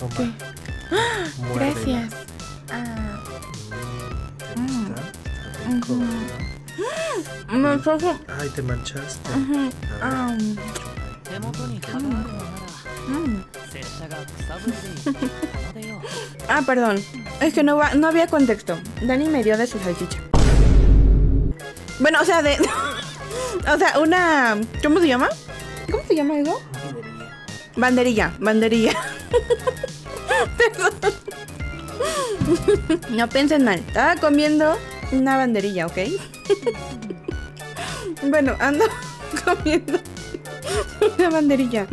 Toma. ¿Qué? ¡Ah! Gracias. Ah. Mm. Rico. Mm. Ay, te manchaste. Uh -huh. Mm. ah. Perdón. Es que no, va, no había contexto. Dani me dio de su salchicha. Bueno, o sea, de... o sea, una... ¿Cómo se llama? ¿Cómo se llama eso? Banderilla, banderilla. Perdón. No piensen mal. Estaba comiendo una banderilla, ¿ok? bueno, ando comiendo una banderilla.